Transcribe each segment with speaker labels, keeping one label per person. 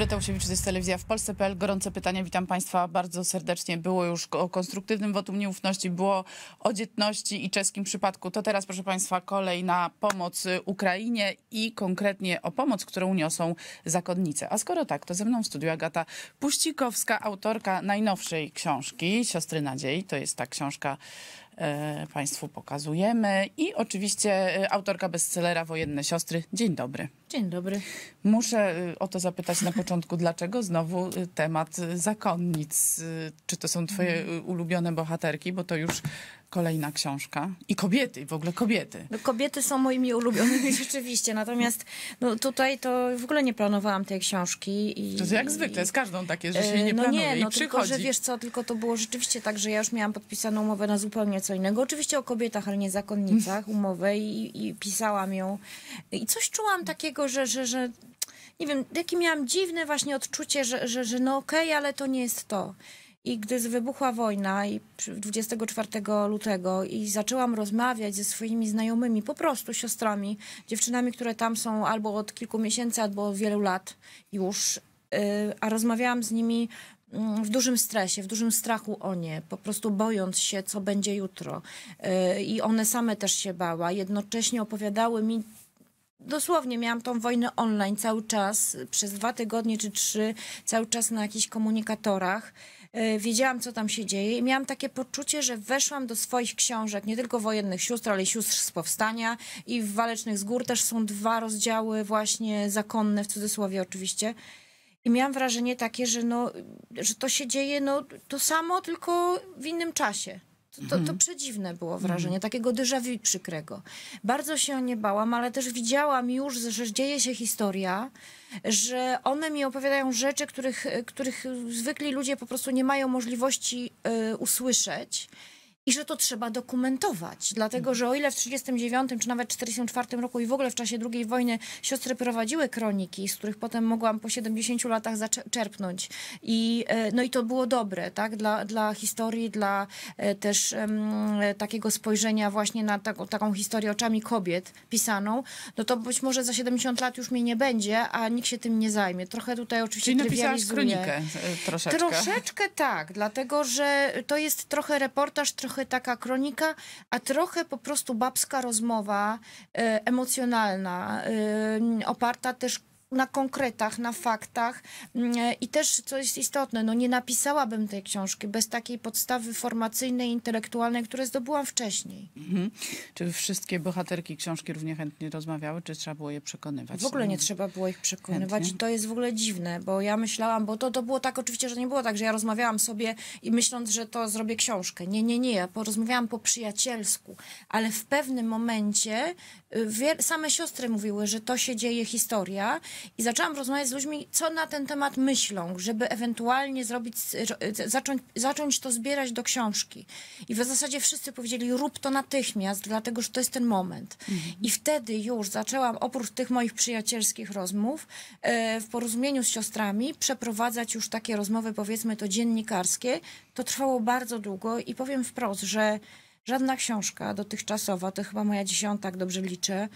Speaker 1: Dorota Usiewicz, to jest telewizja w Polsce.pl. Gorące pytania, witam Państwa bardzo serdecznie. Było już o konstruktywnym wotum nieufności, było o dzietności i czeskim przypadku. To teraz, proszę Państwa, kolej na pomoc Ukrainie i konkretnie o pomoc, którą niosą zakonnice. A skoro tak, to ze mną w studiu Agata Puścikowska, autorka najnowszej książki Siostry Nadziei. To jest ta książka Państwu pokazujemy. I oczywiście e, autorka bestsellera Wojenne Siostry. Dzień dobry.
Speaker 2: Dzień dobry.
Speaker 1: Muszę y, o to zapytać na początku, dlaczego znowu temat zakonnic? Czy to są twoje y, ulubione bohaterki, bo to już kolejna książka. I kobiety, w ogóle kobiety.
Speaker 2: No, kobiety są moimi ulubionymi rzeczywiście, natomiast no, tutaj to w ogóle nie planowałam tej książki. I,
Speaker 1: To jest jak zwykle, z każdą takie, że się
Speaker 2: E,
Speaker 1: nie
Speaker 2: no
Speaker 1: planuje
Speaker 2: nie,
Speaker 1: i
Speaker 2: no tylko,
Speaker 1: przychodzi.
Speaker 2: że wiesz co, tylko to było rzeczywiście tak, że ja już miałam podpisaną umowę na zupełnie co innego. Oczywiście o kobietach, ale nie zakonnicach umowę i, i pisałam ją. I coś czułam takiego, że, że, że nie wiem, jakie miałam dziwne właśnie odczucie, że, że, że no okej, ale to nie jest to. I gdy wybuchła wojna i przy- 24 lutego i zaczęłam rozmawiać ze swoimi znajomymi, po prostu siostrami, dziewczynami, które tam są albo od kilku miesięcy, albo od wielu lat już, y, a rozmawiałam z nimi mm, w dużym stresie, w dużym strachu o nie, po prostu bojąc się, co będzie jutro. Y, I one same też się bała. Jednocześnie opowiadały mi dosłownie miałam tą wojnę online cały czas, przez dwa tygodnie czy trzy, cały czas na jakichś komunikatorach. E, Wiedziałam, co tam się dzieje i miałam takie poczucie, że weszłam do swoich książek, nie tylko wojennych sióstr, ale i sióstr z powstania i w Walecznych z Gór też są dwa rozdziały właśnie zakonne, w cudzysłowie oczywiście. I miałam wrażenie takie, że, no, że to się dzieje no, to samo, tylko w innym czasie. To, to, to przedziwne było wrażenie, takiego déjà vu przykrego. Bardzo się o nie bałam, ale też widziałam już, że dzieje się historia, że one mi opowiadają rzeczy, których, których zwykli ludzie po prostu nie mają możliwości y, usłyszeć. I że to trzeba dokumentować, dlatego że o ile w 1939 czy nawet 1944 roku i w ogóle w czasie II wojny siostry prowadziły kroniki, z których potem mogłam po 70 latach zaczerpnąć. I, e, no i to było dobre tak? dla, dla historii, dla e, też e, takiego spojrzenia właśnie na taką, taką historię oczami kobiet pisaną, no to być może za 70 lat już mnie nie będzie, a nikt się tym nie zajmie. Trochę tutaj oczywiście
Speaker 1: Czyli napisałaś kronikę e, troszeczkę.
Speaker 2: Troszeczkę tak, dlatego że to jest trochę reportaż, trochę taka kronika, a trochę po prostu babska rozmowa e, emocjonalna, e, oparta też na konkretach, na faktach Mm, e, i też, co jest istotne, no nie napisałabym tej książki bez takiej podstawy formacyjnej, intelektualnej, które zdobyłam wcześniej.
Speaker 1: Mhm. Czy wszystkie bohaterki książki równie chętnie rozmawiały, czy trzeba było je przekonywać?
Speaker 2: W ogóle nie trzeba było ich przekonywać.
Speaker 1: Chętnie.
Speaker 2: To jest w ogóle dziwne, bo ja myślałam, bo to, to było tak oczywiście, że nie było tak, że ja rozmawiałam sobie i myśląc, że to zrobię książkę. Nie, nie, nie. Ja porozmawiałam po przyjacielsku, ale w pewnym momencie y, wie, same siostry mówiły, że to się dzieje historia i zaczęłam rozmawiać z ludźmi, co na ten temat myślą, żeby ewentualnie zrobić, ro- zacząć, zacząć to zbierać do książki. I w zasadzie wszyscy powiedzieli, rób to natychmiast, dlatego, że to jest ten moment. I wtedy już zaczęłam, oprócz tych moich przyjacielskich rozmów, e, w porozumieniu z siostrami, przeprowadzać już takie rozmowy, powiedzmy to dziennikarskie. To trwało bardzo długo i powiem wprost, że żadna książka dotychczasowa, to chyba moja dziesiąta, jak dobrze liczę, e,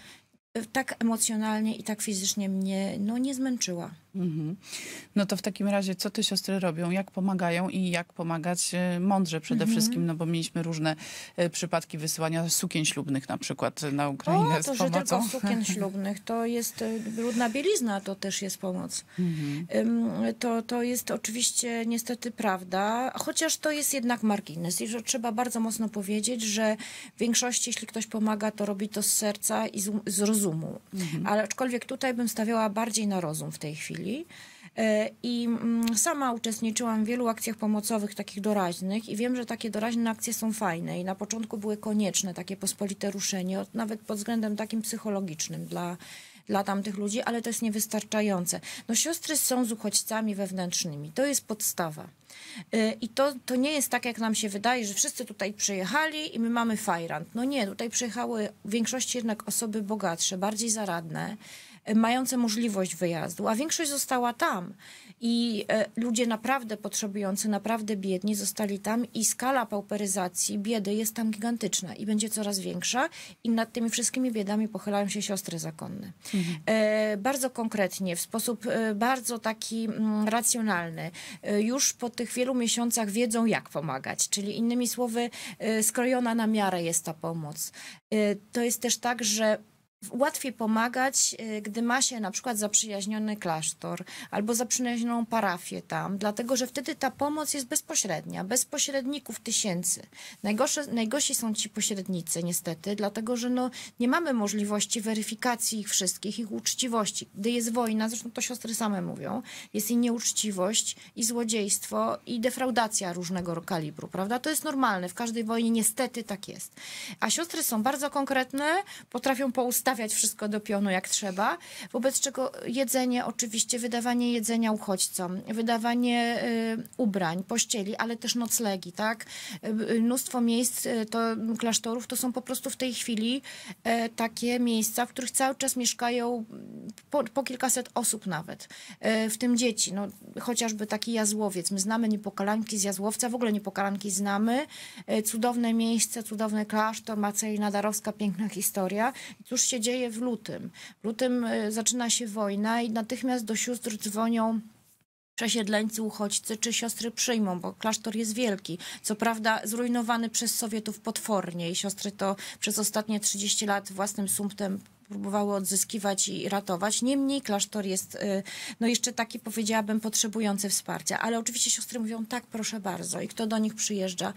Speaker 2: tak emocjonalnie i tak fizycznie mnie no, nie zmęczyła.
Speaker 1: Mhm. No to w takim razie, co te siostry robią, jak pomagają i jak pomagać e, mądrze przede
Speaker 2: Mhm.
Speaker 1: wszystkim, no bo mieliśmy różne e, przypadki wysyłania sukien ślubnych na przykład na Ukrainę
Speaker 2: O,
Speaker 1: z
Speaker 2: to, że
Speaker 1: pomocą.
Speaker 2: tylko sukien ślubnych, to jest e, brudna bielizna, to też jest pomoc. Ym, To, to jest oczywiście niestety prawda, chociaż to jest jednak margines i że trzeba bardzo mocno powiedzieć, że w większości, jeśli ktoś pomaga, to robi to z serca i z, z rozumu. Ale aczkolwiek tutaj bym stawiała bardziej na rozum w tej chwili. E, I mm, sama uczestniczyłam w wielu akcjach pomocowych, takich doraźnych, i wiem, że takie doraźne akcje są fajne. I na początku były konieczne takie pospolite ruszenie, nawet pod względem takim psychologicznym dla, dla tamtych ludzi, ale to jest niewystarczające. No, siostry są z uchodźcami wewnętrznymi, to jest podstawa. Y, I to, to nie jest tak, jak nam się wydaje, że wszyscy tutaj przyjechali i my mamy fajrant. No nie, tutaj przyjechały w większości jednak osoby bogatsze, bardziej zaradne, mające możliwość wyjazdu, a większość została tam. I e, ludzie naprawdę potrzebujący, naprawdę biedni zostali tam i skala pauperyzacji, biedy jest tam gigantyczna i będzie coraz większa i nad tymi wszystkimi biedami pochylają się siostry zakonne. Mhm. E, bardzo konkretnie, w sposób e, bardzo taki mm, racjonalny. Już po tych wielu miesiącach wiedzą, jak pomagać, czyli innymi słowy, skrojona na miarę jest ta pomoc. To jest też tak, że łatwiej pomagać, y, gdy ma się na przykład zaprzyjaźniony klasztor albo zaprzyjaźnioną parafię tam, dlatego że wtedy ta pomoc jest bezpośrednia, bez pośredników tysięcy. Najgorsze, najgorsi są ci pośrednicy niestety, dlatego że no, nie mamy możliwości weryfikacji ich wszystkich, ich uczciwości. Gdy jest wojna, zresztą to siostry same mówią, jest i nieuczciwość, i złodziejstwo, i defraudacja różnego kalibru, prawda? To jest normalne, w każdej wojnie niestety tak jest. A siostry są bardzo konkretne, potrafią poustawiać wszystko do pionu jak trzeba, wobec czego jedzenie, oczywiście wydawanie jedzenia uchodźcom, wydawanie y, ubrań, pościeli, ale też noclegi, tak? Y, mnóstwo miejsc, y, to klasztorów, to są po prostu w tej chwili takie miejsca, w których cały czas mieszkają po, po kilkaset osób nawet, w tym dzieci, no, chociażby taki Jazłowiec. My znamy Niepokalanki z Jazłowca, w ogóle Niepokalanki znamy. Cudowne miejsce, cudowny klasztor, Maceina Darowska, piękna historia. cóż się dzieje w lutym. W lutym e, zaczyna się wojna i natychmiast do sióstr dzwonią przesiedleńcy, uchodźcy czy siostry przyjmą, bo klasztor jest wielki. Co prawda zrujnowany przez Sowietów potwornie i siostry to przez ostatnie 30 lat własnym sumptem próbowały odzyskiwać i ratować. Niemniej klasztor jest, e, no jeszcze taki powiedziałabym, potrzebujący wsparcia. Ale oczywiście siostry mówią, tak, proszę bardzo. I kto do nich przyjeżdża?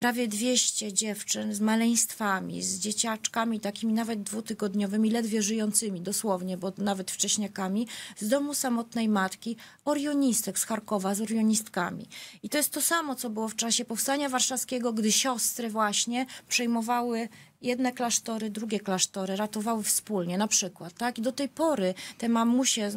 Speaker 2: Prawie 200 dziewczyn z maleństwami, z dzieciaczkami takimi nawet dwutygodniowymi, ledwie żyjącymi dosłownie, bo nawet wcześniakami, z domu samotnej matki, orionistek z Charkowa, z orionistkami. I to jest to samo, co było w czasie Powstania Warszawskiego, gdy siostry właśnie przejmowały jedne klasztory, drugie klasztory ratowały wspólnie, na przykład, tak? I do tej pory te mamusie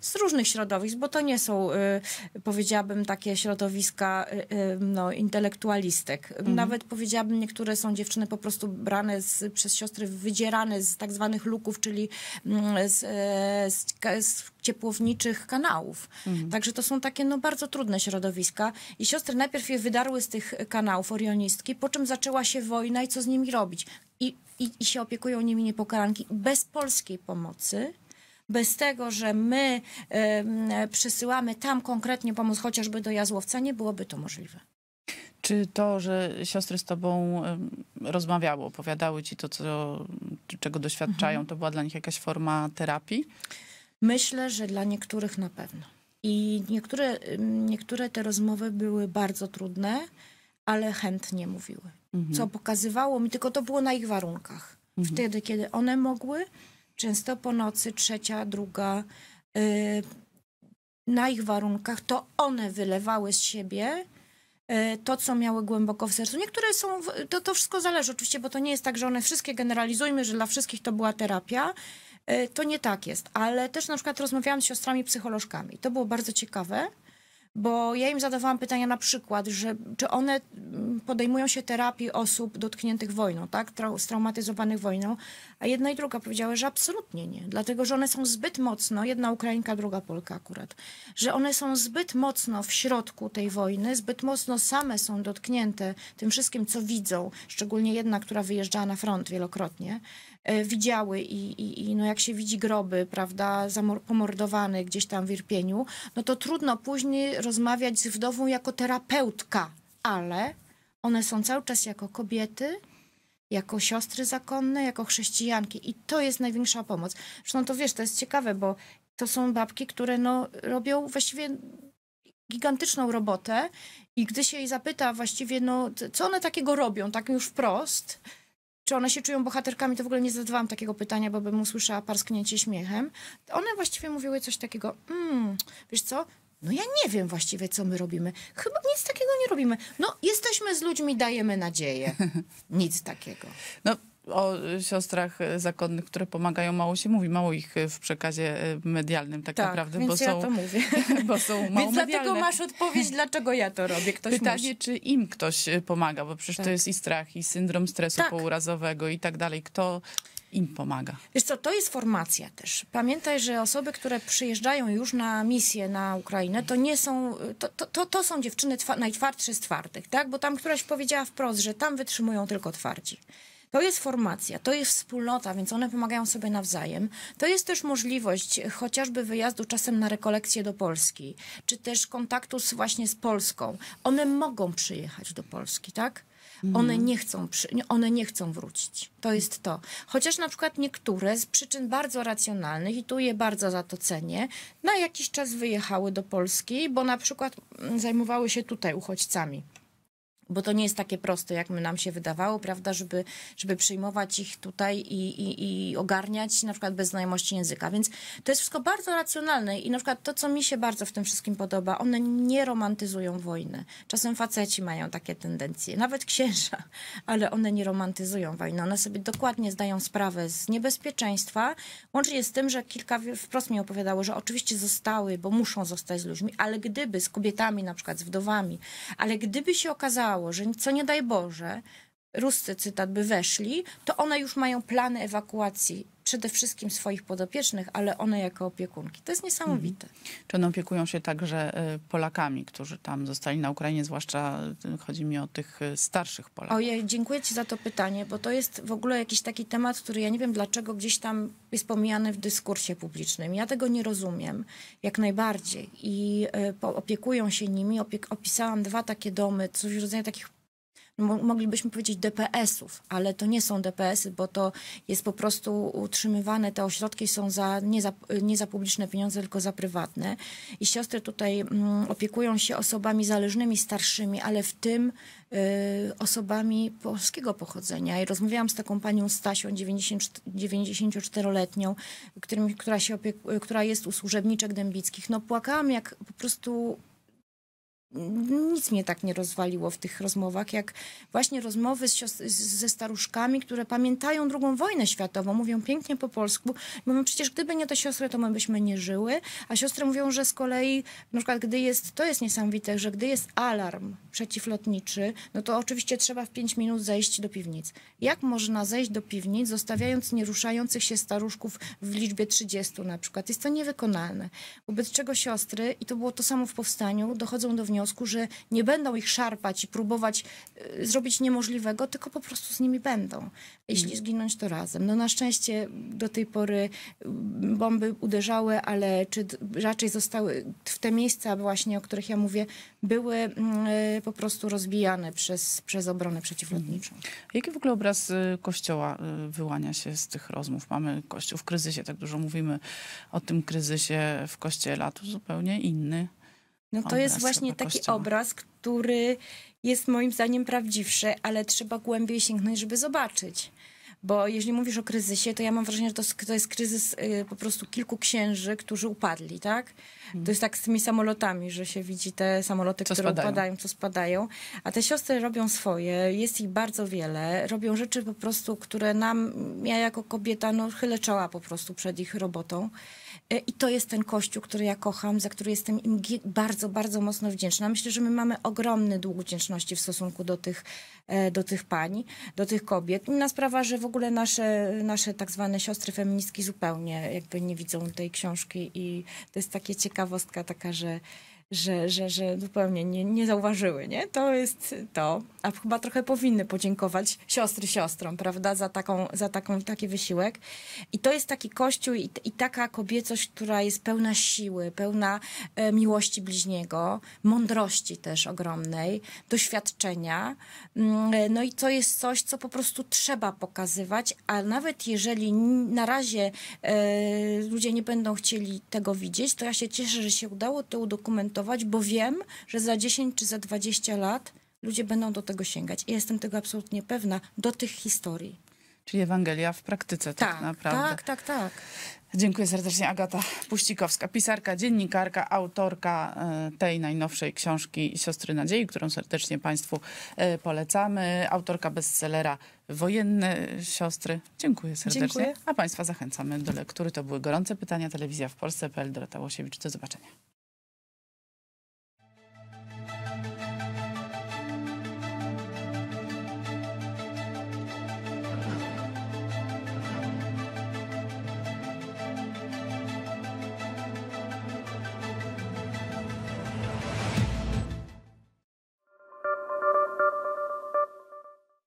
Speaker 2: z różnych środowisk, bo to nie są, y, powiedziałabym, takie środowiska y, y, no, intelektualistek. Mhm. Nawet powiedziałabym, niektóre są dziewczyny po prostu brane z, przez siostry, wydzierane z tak zwanych luków, czyli mm, z, e, z, z ciepłowniczych kanałów. Mhm. Także to są takie no, bardzo trudne środowiska. I siostry najpierw je wydarły z tych kanałów orionistki, po czym zaczęła się wojna i co z nimi robić. I, i, i się opiekują nimi niepokalanki bez polskiej pomocy bez tego, że my y, przesyłamy tam konkretnie pomoc, chociażby do Jazłowca, nie byłoby to możliwe.
Speaker 1: Czy to, że siostry z tobą rozmawiały, opowiadały ci to, co, czego doświadczają, mhm. to była dla nich jakaś forma terapii?
Speaker 2: Myślę, że dla niektórych na pewno. I niektóre, niektóre te rozmowy były bardzo trudne, ale chętnie mówiły. Mhm. Co pokazywało mi, tylko to było na ich warunkach. Mhm. Wtedy, kiedy one mogły, często po nocy, trzecia, druga, yy, na ich warunkach, to one wylewały z siebie y, to, co miały głęboko w sercu. Niektóre są, to, to wszystko zależy oczywiście, bo to nie jest tak, że one wszystkie generalizujmy, że dla wszystkich to była terapia. E, to nie tak jest, ale też na przykład rozmawiałam z siostrami psycholożkami. To było bardzo ciekawe, bo ja im zadawałam pytania na przykład, że czy one podejmują się terapii osób dotkniętych wojną, tak, straumatyzowanych wojną, a jedna i druga powiedziały, że absolutnie nie, dlatego, że one są zbyt mocno, jedna Ukrainka, druga Polka akurat, że one są zbyt mocno w środku tej wojny, zbyt mocno same są dotknięte tym wszystkim, co widzą, szczególnie jedna, która wyjeżdżała na front wielokrotnie, widziały i, i, i no jak się widzi groby, prawda, pomordowane gdzieś tam w Irpieniu, no to trudno później rozmawiać z wdową jako terapeutka, ale one są cały czas jako kobiety, jako siostry zakonne, jako chrześcijanki i to jest największa pomoc. Zresztą to wiesz, to jest ciekawe, bo to są babki, które no, robią właściwie gigantyczną robotę i gdy się jej zapyta właściwie, no, co one takiego robią, tak już wprost, czy one się czują bohaterkami, to w ogóle nie zadawałam takiego pytania, bo bym usłyszała parsknięcie śmiechem. One właściwie mówiły coś takiego, mm, wiesz co, no ja nie wiem właściwie, co my robimy. Chyba nic takiego nie robimy. No, jesteśmy z ludźmi, dajemy nadzieję. Nic takiego.
Speaker 1: No, o siostrach zakonnych, które pomagają, mało się mówi, mało ich w przekazie e, medialnym tak,
Speaker 2: Tak,
Speaker 1: naprawdę,
Speaker 2: więc
Speaker 1: bo
Speaker 2: ja
Speaker 1: są,
Speaker 2: to mówię.
Speaker 1: bo są mało
Speaker 2: Więc dlatego
Speaker 1: medialne.
Speaker 2: masz odpowiedź, dlaczego ja to robię. Ktoś
Speaker 1: Pytanie,
Speaker 2: musi.
Speaker 1: czy im ktoś e, pomaga, bo przecież
Speaker 2: Tak.
Speaker 1: to jest i strach, i syndrom stresu
Speaker 2: Tak.
Speaker 1: pourazowego i tak dalej. Kto im pomaga?
Speaker 2: Wiesz co, to jest formacja też. Pamiętaj, że osoby, które przyjeżdżają już na misję na Ukrainę, to nie są, to, to, to, są dziewczyny twa, najtwardsze z twardych, tak? Bo tam któraś powiedziała wprost, że tam wytrzymują tylko twardzi. To jest formacja, to jest wspólnota, więc one pomagają sobie nawzajem. To jest też możliwość chociażby wyjazdu czasem na rekolekcje do Polski, czy też kontaktu z, właśnie z Polską. One mogą przyjechać do Polski, tak? One nie chcą, one nie chcą wrócić. To jest to. Chociaż na przykład niektóre z przyczyn bardzo racjonalnych, i tu je bardzo za to cenię, na jakiś czas wyjechały do Polski, bo na przykład mm, zajmowały się tutaj uchodźcami. Bo to nie jest takie proste, jak my nam się wydawało, prawda, żeby, żeby przyjmować ich tutaj i, i, i ogarniać na przykład bez znajomości języka. Więc to jest wszystko bardzo racjonalne i na przykład to, co mi się bardzo w tym wszystkim podoba, one nie romantyzują wojny. Czasem faceci mają takie tendencje, nawet księża, ale one nie romantyzują wojny. One sobie dokładnie zdają sprawę z niebezpieczeństwa, łącznie z tym, że kilka wprost mi opowiadało, że oczywiście zostały, bo muszą zostać z ludźmi, ale gdyby z kobietami, na przykład z wdowami, ale gdyby się okazało, że co nie daj Boże, Ruscy, cytat, by weszli, to one już mają plany ewakuacji przede wszystkim swoich podopiecznych, ale one jako opiekunki. To jest niesamowite.
Speaker 1: Czy one opiekują się także e, Polakami, którzy tam zostali na Ukrainie, zwłaszcza e, chodzi mi o tych e, starszych Polaków?
Speaker 2: Ojej, dziękuję Ci za to pytanie, bo to jest w ogóle jakiś taki temat, który ja nie wiem dlaczego gdzieś tam jest pomijany w dyskursie publicznym. Ja tego nie rozumiem, jak najbardziej. I opiekują się nimi. Opiek, opisałam dwa takie domy, coś w rodzaju takich moglibyśmy powiedzieć DPS-ów, ale to nie są DPS-y, bo to jest po prostu utrzymywane, te ośrodki są za, nie, za, nie za publiczne pieniądze, tylko za prywatne. I siostry tutaj mm, opiekują się osobami zależnymi, starszymi, ale w tym y, osobami polskiego pochodzenia. I rozmawiałam z taką panią Stasią, 90, 94-letnią, którym, która, się która jest u służebniczek dębickich. No płakałam jak po prostu nic mnie tak nie rozwaliło w tych rozmowach, jak właśnie rozmowy z ze staruszkami, które pamiętają drugą wojnę światową, mówią pięknie po polsku. Mówią, przecież gdyby nie te siostry, to my byśmy nie żyły. A siostry mówią, że z kolei, na przykład gdy jest, to jest niesamowite, że gdy jest alarm przeciwlotniczy, no to oczywiście trzeba w 5 minut zejść do piwnic. Jak można zejść do piwnic, zostawiając nieruszających się staruszków w liczbie 30 na przykład? Jest to niewykonalne. Wobec czego siostry, i to było to samo w powstaniu, dochodzą do wniosku, że nie będą ich szarpać i próbować y, zrobić niemożliwego, tylko po prostu z nimi będą. Jeśli zginąć, to razem. No na szczęście do tej pory y, bomby uderzały, ale czy raczej zostały w te miejsca właśnie, o których ja mówię, były mm, y, po prostu rozbijane przez, przez obronę przeciwlotniczą.
Speaker 1: Jaki w ogóle obraz y, Kościoła wyłania się z tych rozmów? Mamy Kościół w kryzysie, tak dużo mówimy o tym kryzysie w Kościele, a tu zupełnie inny.
Speaker 2: No to jest właśnie taki
Speaker 1: Kościoła.
Speaker 2: obraz, który jest moim zdaniem prawdziwszy, ale trzeba głębiej sięgnąć, żeby zobaczyć. Bo jeżeli mówisz o kryzysie, to ja mam wrażenie, że to, jest- to jest kryzys y, po prostu kilku księży, którzy upadli, tak? To jest tak z tymi samolotami, że się widzi te samoloty,
Speaker 1: Co
Speaker 2: które
Speaker 1: spadają.
Speaker 2: upadają, co spadają. A te siostry robią swoje, jest ich bardzo wiele. Robią rzeczy po prostu, które nam, ja jako kobieta, no chylę czoła po prostu przed ich robotą. Y, I to jest ten kościół, który ja kocham, za który jestem im bardzo, bardzo mocno wdzięczna. Myślę, że my mamy ogromny dług wdzięczności w stosunku do tych, e, do tych pań, do tych kobiet. Inna sprawa, że w ogóle nasze, nasze tak zwane siostry feministki zupełnie jakby nie widzą tej książki i to jest takie ciekawostka taka, że że, że, że zupełnie nie, nie zauważyły, nie? To jest to. A chyba trochę powinny podziękować siostry siostrom, prawda, za, taką, za taką, taki wysiłek. I to jest taki kościół i, i taka kobiecość, która jest pełna siły, pełna e, miłości bliźniego, mądrości też ogromnej, doświadczenia. Mm, e, No i to jest coś, co po prostu trzeba pokazywać, a nawet jeżeli na razie e, ludzie nie będą chcieli tego widzieć, to ja się cieszę, że się udało to udokumentować, bo wiem, że za 10 czy za 20 lat ludzie będą do tego sięgać. I jestem tego absolutnie pewna, do tych historii.
Speaker 1: Czyli Ewangelia w praktyce tak,
Speaker 2: Tak,
Speaker 1: naprawdę.
Speaker 2: tak, tak, tak.
Speaker 1: Dziękuję serdecznie. Agata Puścikowska, pisarka, dziennikarka, autorka e, tej najnowszej książki Siostry Nadziei, którą serdecznie Państwu e, polecamy. Autorka bestsellera Wojenne Siostry. Dziękuję serdecznie.
Speaker 2: Dziękuję.
Speaker 1: A Państwa zachęcamy do lektury. To były gorące pytania. Telewizja w Polsce.pl. Dorota Łosiewicz. Do zobaczenia.